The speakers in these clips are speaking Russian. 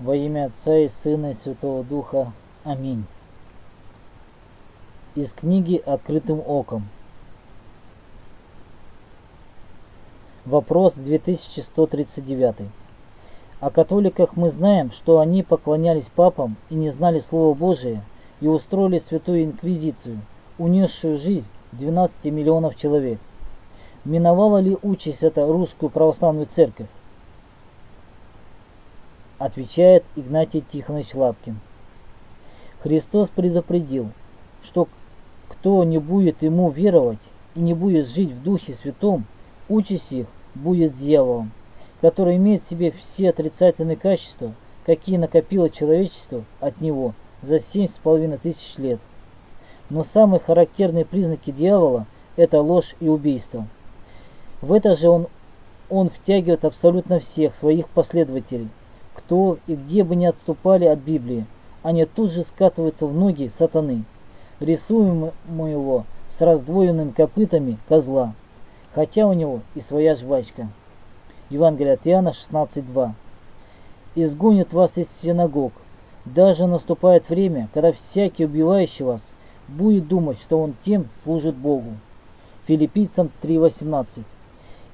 Во имя Отца и Сына и Святого Духа. Аминь. Из книги «Открытым оком». Вопрос 2139. О католиках мы знаем, что они поклонялись папам и не знали Слова Божия и устроили Святую Инквизицию, унесшую жизнь 12 миллионов человек. Миновала ли участь эта русскую православную церковь? Отвечает Игнатий Тихонович Лапкин. Христос предупредил, что кто не будет ему веровать и не будет жить в Духе Святом, участь их будет дьяволом, который имеет в себе все отрицательные качества, какие накопило человечество от него за семь с половиной тысяч лет. Но самые характерные признаки дьявола – это ложь и убийство. В это же он, он втягивает абсолютно всех своих последователей – кто и где бы ни отступали от Библии, они тут же скатываются в ноги сатаны, рисуем его с раздвоенными копытами козла, хотя у него и своя жвачка. Евангелие от Иоанна 16.2 «Изгонит вас из синагог, даже наступает время, когда всякий убивающий вас будет думать, что он тем служит Богу». Филиппийцам 3.18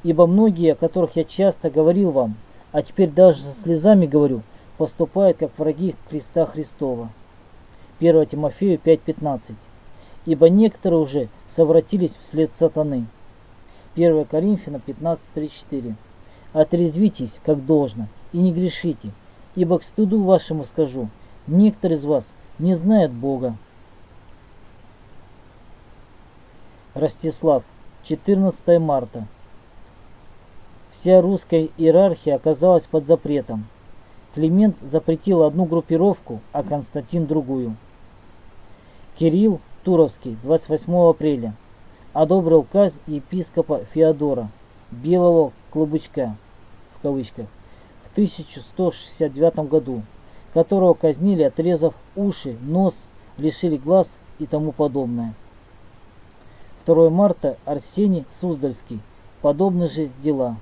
«Ибо многие, о которых я часто говорил вам, а теперь даже со слезами говорю, поступают как враги креста Христова. 1 Тимофею 5.15. Ибо некоторые уже совратились вслед сатаны. 1 Коринфяна 15.34. Отрезвитесь, как должно, и не грешите, ибо к стыду вашему скажу, некоторые из вас не знают Бога. Ростислав, 14 марта Вся русская иерархия оказалась под запретом. Климент запретил одну группировку, а Константин другую. Кирилл Туровский 28 апреля одобрил казнь епископа Феодора Белого Клубочка в кавычках в 1169 году, которого казнили, отрезав уши, нос, лишили глаз и тому подобное. 2 марта Арсений Суздальский. Подобные же дела.